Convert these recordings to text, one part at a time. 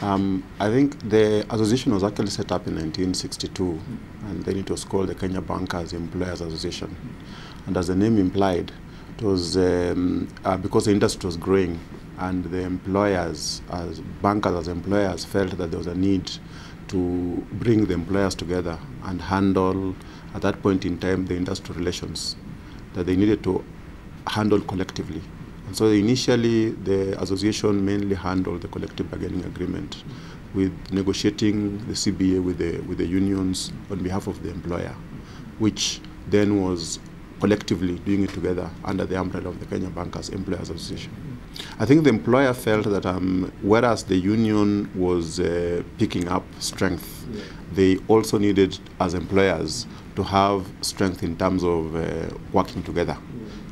Um, I think the association was actually set up in 1962, and then it was called the Kenya Bankers Employers Association. And as the name implied, it was um, uh, because the industry was growing, and the employers, as bankers as employers, felt that there was a need to bring the employers together and handle, at that point in time, the industrial relations that they needed to handle collectively. And so initially, the association mainly handled the collective bargaining agreement with negotiating the CBA with the, with the unions on behalf of the employer, which then was collectively doing it together under the umbrella of the Kenya Bankers Employers Association. I think the employer felt that um, whereas the union was uh, picking up strength, yeah. they also needed, as employers, to have strength in terms of uh, working together.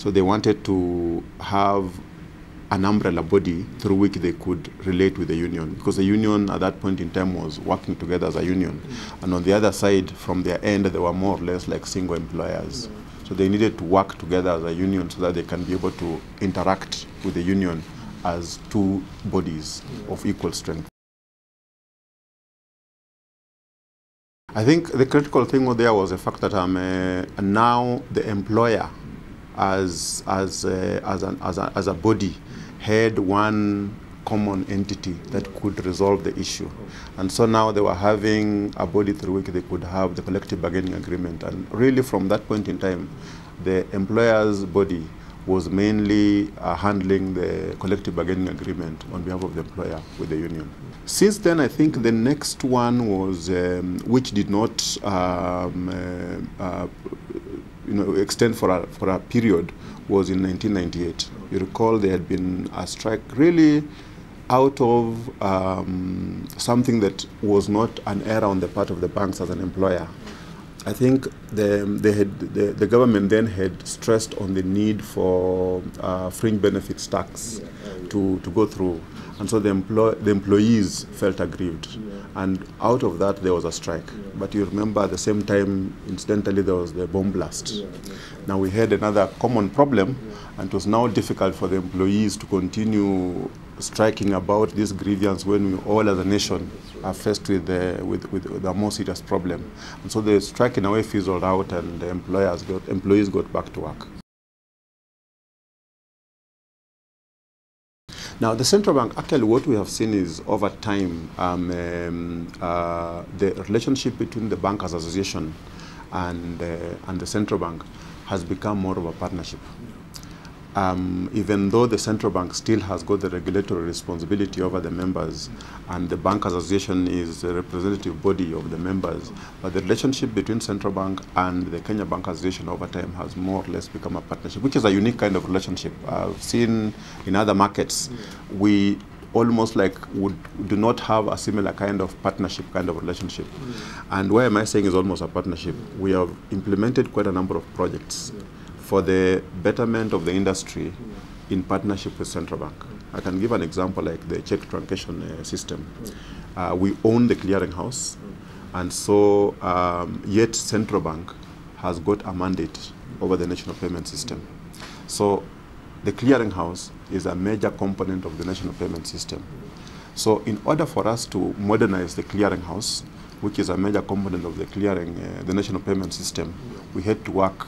So they wanted to have an umbrella body through which they could relate with the union because the union at that point in time was working together as a union mm. and on the other side from their end they were more or less like single employers so they needed to work together as a union so that they can be able to interact with the union as two bodies of equal strength. I think the critical thing there was the fact that um, uh, now the employer, as as uh, as, an, as, a, as a body, had one common entity that could resolve the issue. And so now they were having a body through which they could have the collective bargaining agreement. And really from that point in time, the employer's body was mainly uh, handling the collective bargaining agreement on behalf of the employer with the union. Since then, I think the next one was, um, which did not um, uh, uh, you know, extend for a, for a period, was in 1998. You recall there had been a strike really out of um, something that was not an error on the part of the banks as an employer. I think the, they had, the, the government then had stressed on the need for uh, fringe benefits tax to, to go through. And so the, employ, the employees felt aggrieved. And out of that, there was a strike. But you remember at the same time, incidentally, there was the bomb blast. Now we had another common problem, and it was now difficult for the employees to continue striking about this grievance when we all as a nation are faced with, the, with, with, with a more serious problem. And so the strike in a way fizzled out and the employers got, employees got back to work. Now, the central bank, actually what we have seen is over time, um, um, uh, the relationship between the Bankers Association and, uh, and the central bank has become more of a partnership um, even though the central bank still has got the regulatory responsibility over the members and the bank association is a representative body of the members, but the relationship between central bank and the Kenya Bank Association over time has more or less become a partnership, which is a unique kind of relationship. I've seen in other markets, we almost like would do not have a similar kind of partnership kind of relationship. Mm. And why am I saying is almost a partnership? We have implemented quite a number of projects for the betterment of the industry in partnership with Central Bank. I can give an example like the check truncation uh, system. Uh, we own the clearinghouse, and so um, yet Central Bank has got a mandate over the national payment system. So the clearinghouse is a major component of the national payment system. So in order for us to modernize the clearinghouse, which is a major component of the clearing, uh, the national payment system, we had to work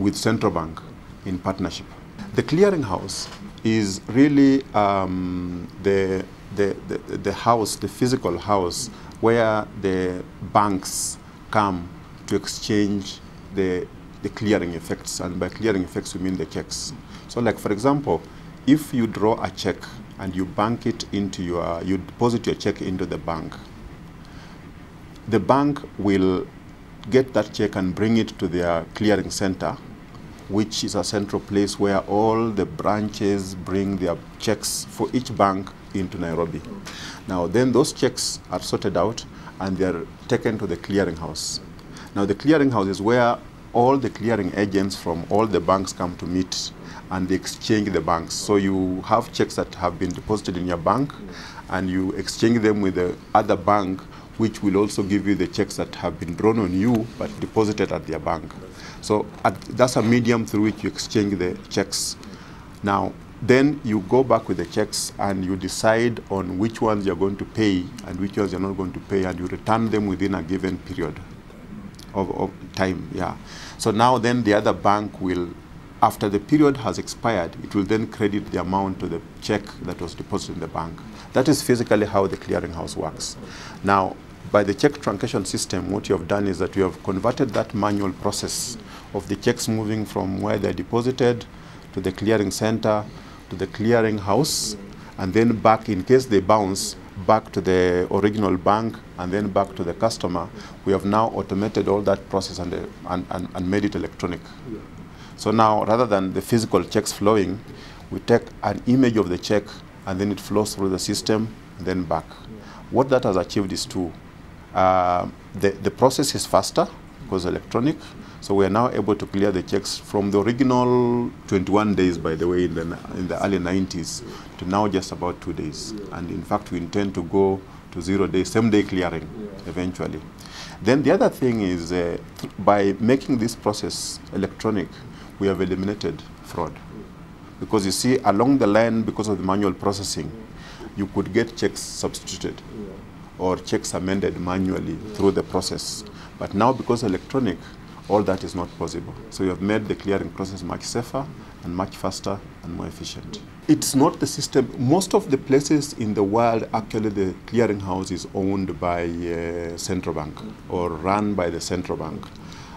with Central Bank in partnership. The clearinghouse is really um, the, the, the, the house, the physical house, where the banks come to exchange the, the clearing effects. And by clearing effects, we mean the checks. So like, for example, if you draw a check and you bank it into your, you deposit your check into the bank, the bank will get that check and bring it to their clearing center which is a central place where all the branches bring their checks for each bank into Nairobi. Now, then those checks are sorted out and they're taken to the clearinghouse. Now, the clearinghouse is where all the clearing agents from all the banks come to meet and they exchange the banks. So you have checks that have been deposited in your bank and you exchange them with the other bank which will also give you the checks that have been drawn on you but deposited at their bank. So at, that's a medium through which you exchange the checks. Now, then you go back with the checks and you decide on which ones you're going to pay and which ones you're not going to pay and you return them within a given period of, of time. Yeah. So now then the other bank will, after the period has expired, it will then credit the amount to the check that was deposited in the bank. That is physically how the clearinghouse works. Now, by the check truncation system, what you have done is that you have converted that manual process of the checks moving from where they're deposited to the clearing center to the clearing house and then back in case they bounce back to the original bank and then back to the customer. We have now automated all that process and, uh, and, and, and, made it electronic. So now rather than the physical checks flowing we take an image of the check and then it flows through the system and then back. What that has achieved is two uh, the, the process is faster because electronic so we are now able to clear the checks from the original 21 days, by the way, in the, in the early 90s, to now just about two days. And in fact, we intend to go to zero day, same day clearing eventually. Then the other thing is uh, by making this process electronic, we have eliminated fraud. Because you see, along the line, because of the manual processing, you could get checks substituted or checks amended manually through the process. But now, because electronic, all that is not possible. So you have made the clearing process much safer and much faster and more efficient. It's not the system. Most of the places in the world, actually, the clearinghouse is owned by uh, central bank or run by the central bank.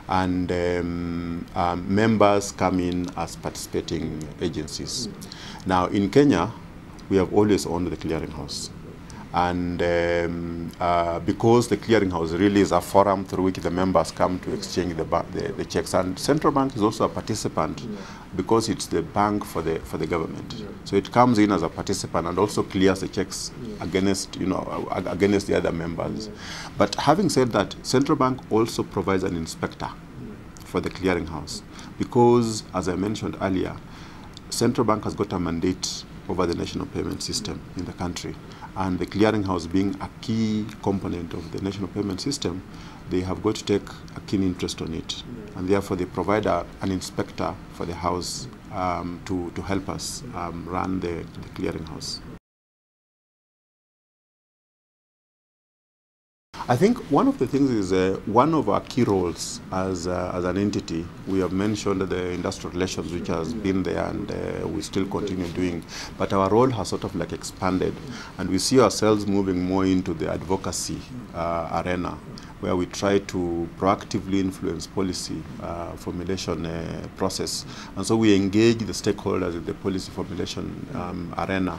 And um, um, members come in as participating agencies. Now, in Kenya, we have always owned the clearinghouse and um, uh, because the clearinghouse really is a forum through which the members come to exchange the, the, the checks and central bank is also a participant yeah. because it's the bank for the for the government yeah. so it comes in as a participant and also clears the checks yeah. against you know against the other members but having said that central bank also provides an inspector for the clearinghouse because as i mentioned earlier central bank has got a mandate over the national payment system in the country and the clearinghouse being a key component of the national payment system, they have got to take a keen interest on it. And therefore, they provide a, an inspector for the house um, to, to help us um, run the, the clearinghouse. I think one of the things is uh, one of our key roles as, uh, as an entity, we have mentioned the industrial relations which has been there and uh, we still continue doing, but our role has sort of like expanded. And we see ourselves moving more into the advocacy uh, arena where we try to proactively influence policy uh, formulation uh, process. And so we engage the stakeholders in the policy formulation um, arena.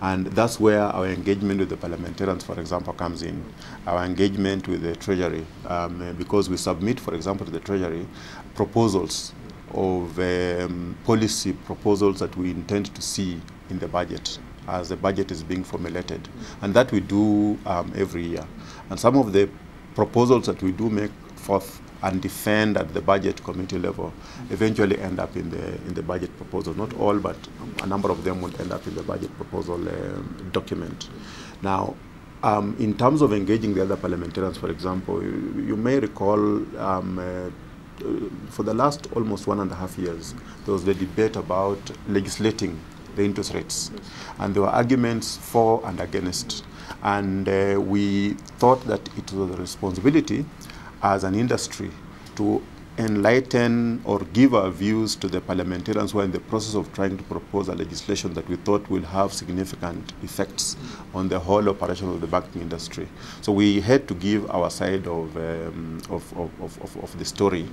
And that's where our engagement with the parliamentarians, for example, comes in. Our engagement with the Treasury, um, because we submit, for example, to the Treasury proposals of um, policy proposals that we intend to see in the budget as the budget is being formulated. And that we do um, every year. And some of the proposals that we do make forth and defend at the budget committee level eventually end up in the in the budget proposal. Not all, but a number of them will end up in the budget proposal um, document. Now, um, in terms of engaging the other parliamentarians, for example, you, you may recall um, uh, for the last almost one and a half years, there was the debate about legislating the interest rates. And there were arguments for and against. And uh, we thought that it was a responsibility as an industry to enlighten or give our views to the parliamentarians who are in the process of trying to propose a legislation that we thought will have significant effects on the whole operation of the banking industry. So we had to give our side of, um, of, of, of, of, the story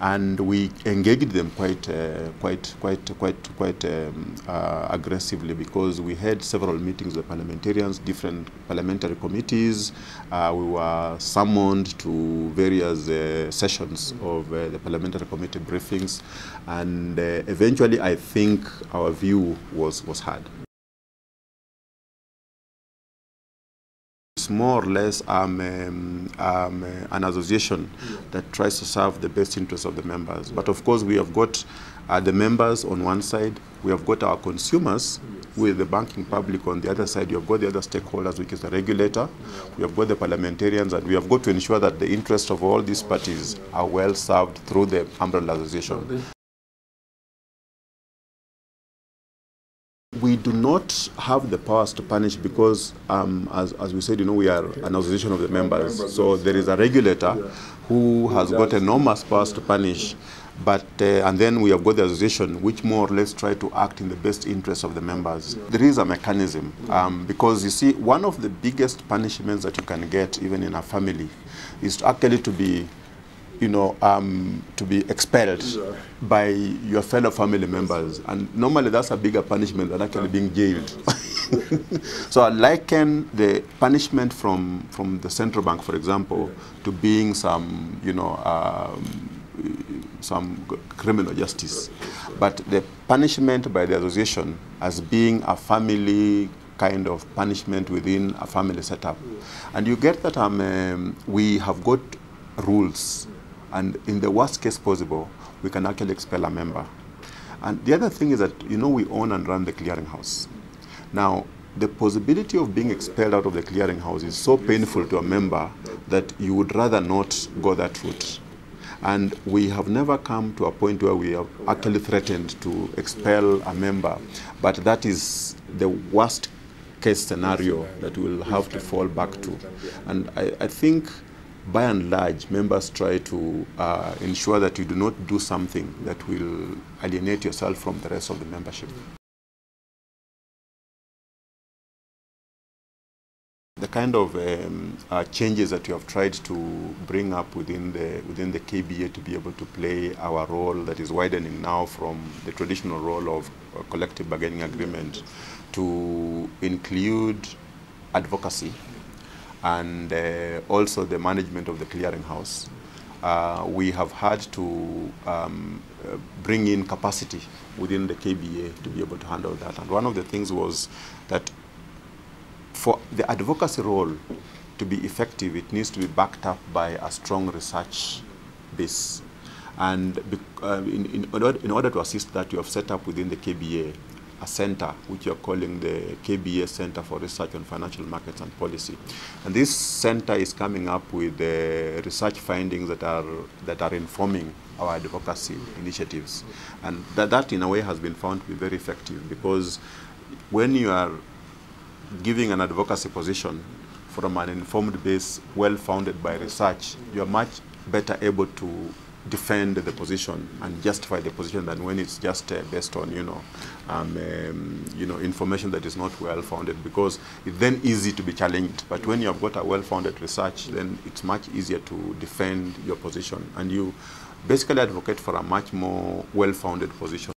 and we engaged them quite, uh, quite, quite, quite, quite um, uh, aggressively because we had several meetings with parliamentarians, different parliamentary committees. Uh, we were summoned to various uh, sessions of the parliamentary committee briefings, and uh, eventually I think our view was, was heard. It's more or less um, um, um, an association that tries to serve the best interests of the members. But of course, we have got uh, the members on one side, we have got our consumers. With the banking public on the other side, you have got the other stakeholders, which is the regulator, we have got the parliamentarians, and we have got to ensure that the interests of all these parties are well served through the umbrella association. we do not have the powers to punish because, um, as, as we said, you know, we are an association of the members. So there is a regulator who has got enormous powers to punish. But, uh, and then we have got the association which more or less try to act in the best interest of the members. There is a mechanism um, because you see, one of the biggest punishments that you can get even in a family is actually to be you know, um, to be expelled by your fellow family members. And normally that's a bigger punishment than actually being jailed. so I liken the punishment from, from the central bank, for example, to being some, you know, um, some criminal justice. But the punishment by the association as being a family kind of punishment within a family setup. And you get that um, um, we have got rules and in the worst case possible, we can actually expel a member. And the other thing is that, you know, we own and run the clearinghouse. Now, the possibility of being expelled out of the clearinghouse is so painful to a member that you would rather not go that route. And we have never come to a point where we have actually threatened to expel a member, but that is the worst case scenario that we'll have to fall back to. And I, I think by and large, members try to uh, ensure that you do not do something that will alienate yourself from the rest of the membership. Kind of um, uh, changes that you have tried to bring up within the within the KBA to be able to play our role that is widening now from the traditional role of collective bargaining agreement to include advocacy and uh, also the management of the clearinghouse. Uh, we have had to um, uh, bring in capacity within the KBA to be able to handle that. And one of the things was that for the advocacy role to be effective, it needs to be backed up by a strong research base. And uh, in, in, order, in order to assist that, you have set up within the KBA a center which you're calling the KBA Center for Research on Financial Markets and Policy. And this center is coming up with uh, research findings that are, that are informing our advocacy initiatives. And that, that, in a way, has been found to be very effective because when you are giving an advocacy position from an informed base, well founded by research, you are much better able to defend the position and justify the position than when it's just uh, based on you know um, um, you know information that is not well founded because it's then easy to be challenged. But when you have got a well founded research then it's much easier to defend your position. And you basically advocate for a much more well founded position